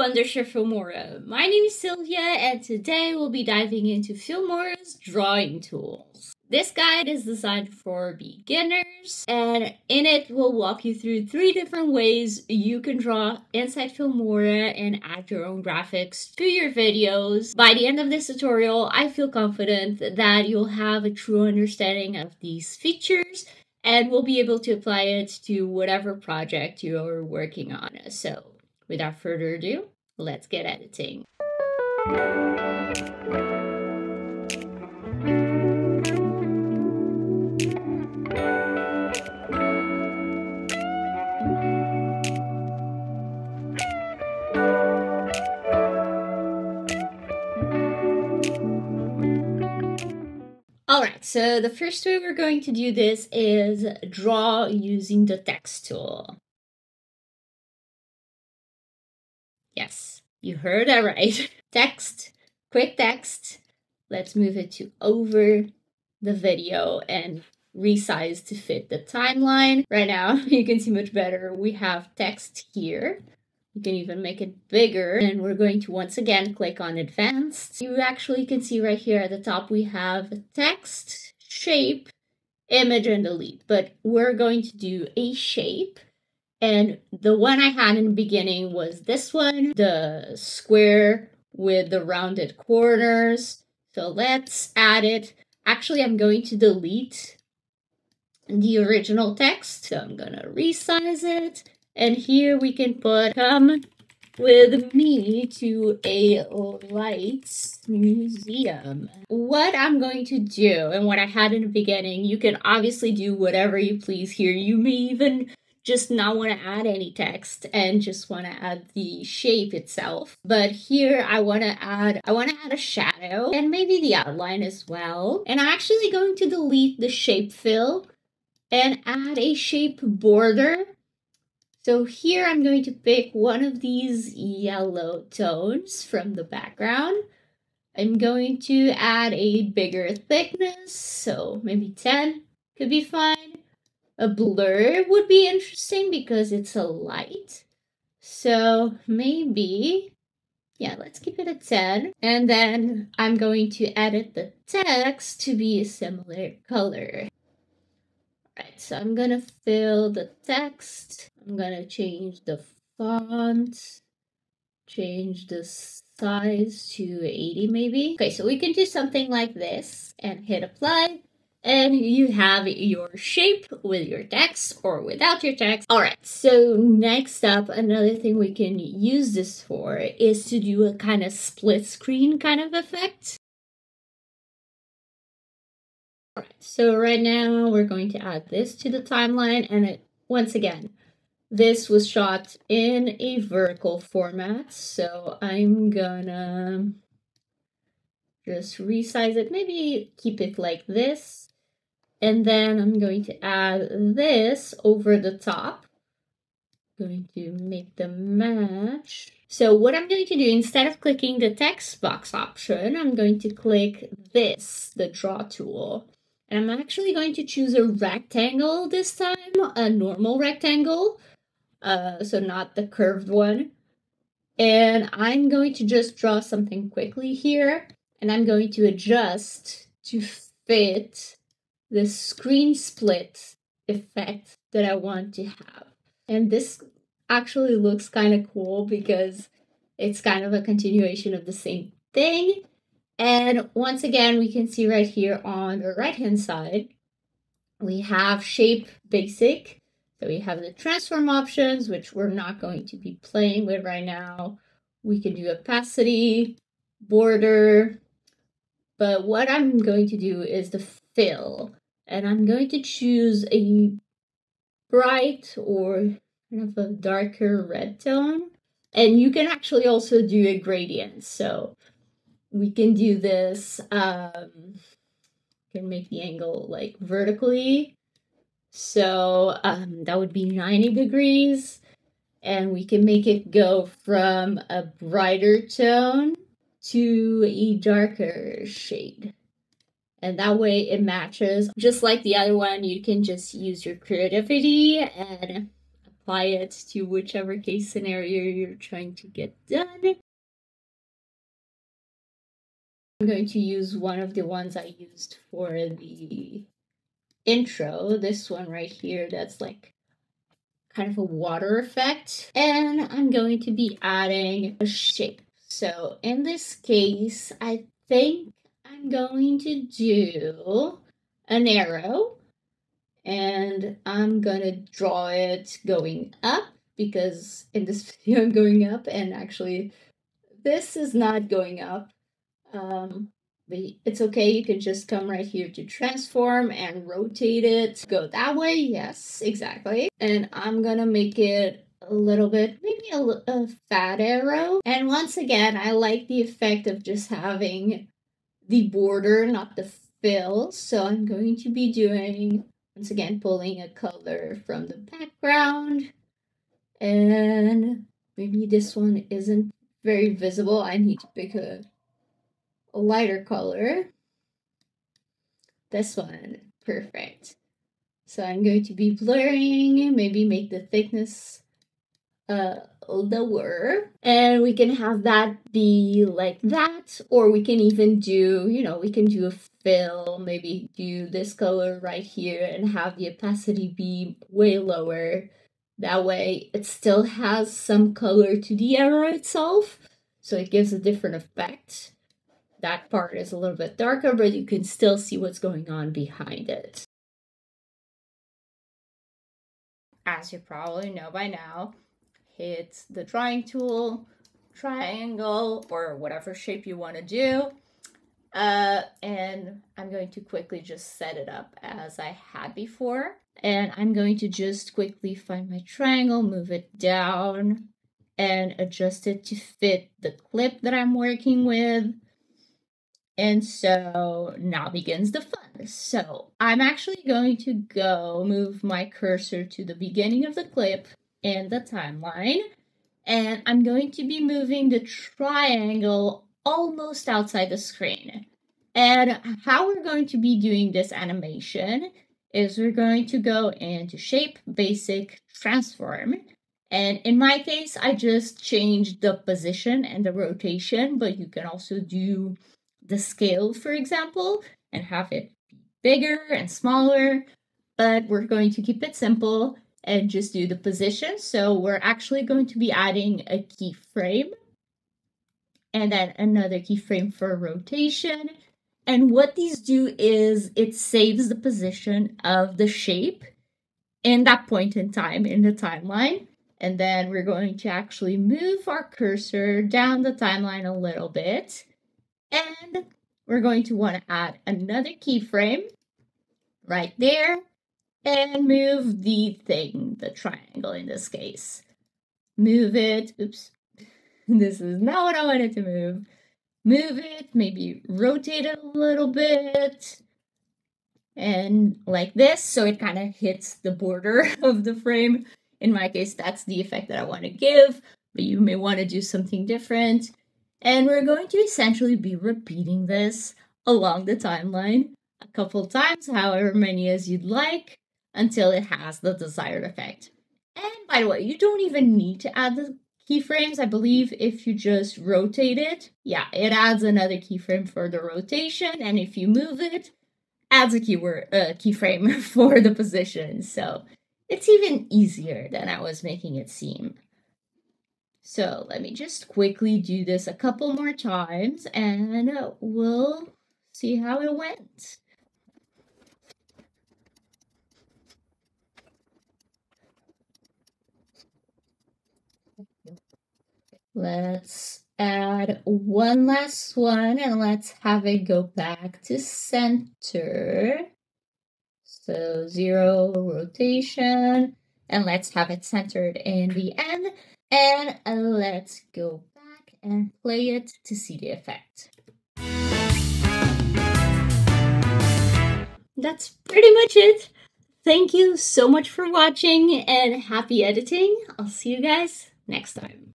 Wondershare Filmora. My name is Sylvia and today we'll be diving into Filmora's drawing tools. This guide is designed for beginners and in it we'll walk you through three different ways you can draw inside Filmora and add your own graphics to your videos. By the end of this tutorial, I feel confident that you'll have a true understanding of these features and we'll be able to apply it to whatever project you're working on. So without further ado, let's get editing. Alright, so the first way we're going to do this is draw using the text tool. Yes, you heard that right. text, quick text. Let's move it to over the video and resize to fit the timeline. Right now, you can see much better. We have text here. You can even make it bigger. And we're going to once again click on advanced. You actually can see right here at the top we have text, shape, image, and delete. But we're going to do a shape. And the one I had in the beginning was this one, the square with the rounded corners. So let's add it. Actually, I'm going to delete the original text. So I'm going to resize it and here we can put come with me to a lights museum. What I'm going to do and what I had in the beginning, you can obviously do whatever you please here. You may even just not want to add any text and just want to add the shape itself. But here I want to add, I want to add a shadow and maybe the outline as well. And I'm actually going to delete the shape fill and add a shape border so here I'm going to pick one of these yellow tones from the background. I'm going to add a bigger thickness, so maybe 10 could be fine. A blur would be interesting because it's a light. So maybe, yeah, let's keep it at 10. And then I'm going to edit the text to be a similar color. Alright, so I'm gonna fill the text. I'm gonna change the font, change the size to 80 maybe. Okay, so we can do something like this and hit apply. And you have your shape with your text or without your text. All right, so next up, another thing we can use this for is to do a kind of split screen kind of effect. Alright, so right now we're going to add this to the timeline and it, once again, this was shot in a vertical format, so I'm gonna just resize it, maybe keep it like this. And then I'm going to add this over the top. going to make them match. So what I'm going to do, instead of clicking the text box option, I'm going to click this, the draw tool. And I'm actually going to choose a rectangle this time, a normal rectangle, uh, so not the curved one. And I'm going to just draw something quickly here, and I'm going to adjust to fit the screen split effect that I want to have. And this actually looks kind of cool because it's kind of a continuation of the same thing, and once again, we can see right here on the right hand side, we have shape basic. So we have the transform options, which we're not going to be playing with right now. We can do opacity, border, but what I'm going to do is the fill. And I'm going to choose a bright or kind of a darker red tone. And you can actually also do a gradient. So we can do this um can make the angle like vertically so um that would be 90 degrees and we can make it go from a brighter tone to a darker shade and that way it matches just like the other one you can just use your creativity and apply it to whichever case scenario you're trying to get done. I'm going to use one of the ones I used for the intro, this one right here, that's like kind of a water effect. And I'm going to be adding a shape. So in this case, I think I'm going to do an arrow and I'm gonna draw it going up because in this video I'm going up and actually this is not going up. Um, but it's okay, you can just come right here to transform and rotate it. Go that way, yes, exactly. And I'm gonna make it a little bit, maybe a, a fat arrow. And once again, I like the effect of just having the border, not the fill. So I'm going to be doing, once again, pulling a color from the background. And maybe this one isn't very visible. I need to pick a, a lighter color. This one, perfect. So I'm going to be blurring, maybe make the thickness uh, lower and we can have that be like that or we can even do you know we can do a fill maybe do this color right here and have the opacity be way lower. That way it still has some color to the arrow itself so it gives a different effect. That part is a little bit darker but you can still see what's going on behind it. As you probably know by now hit the drawing tool, triangle, or whatever shape you want to do. Uh, and I'm going to quickly just set it up as I had before. And I'm going to just quickly find my triangle, move it down, and adjust it to fit the clip that I'm working with. And so now begins the fun. So I'm actually going to go move my cursor to the beginning of the clip and the timeline. And I'm going to be moving the triangle almost outside the screen. And how we're going to be doing this animation is we're going to go into shape, basic, transform. And in my case, I just changed the position and the rotation, but you can also do the scale, for example, and have it bigger and smaller. But we're going to keep it simple and just do the position. So we're actually going to be adding a keyframe and then another keyframe for rotation. And what these do is it saves the position of the shape in that point in time in the timeline. And then we're going to actually move our cursor down the timeline a little bit. And we're going to want to add another keyframe right there and move the thing, the triangle in this case. Move it. Oops. This is not what I wanted to move. Move it, maybe rotate it a little bit. And like this, so it kind of hits the border of the frame. In my case, that's the effect that I want to give, but you may want to do something different. And we're going to essentially be repeating this along the timeline a couple times, however many as you'd like until it has the desired effect. And by the way, you don't even need to add the keyframes. I believe if you just rotate it, yeah, it adds another keyframe for the rotation. And if you move it, adds a keyword uh, keyframe for the position. So it's even easier than I was making it seem. So let me just quickly do this a couple more times and we'll see how it went. Let's add one last one and let's have it go back to center. So zero rotation and let's have it centered in the end. And let's go back and play it to see the effect. That's pretty much it. Thank you so much for watching and happy editing. I'll see you guys next time.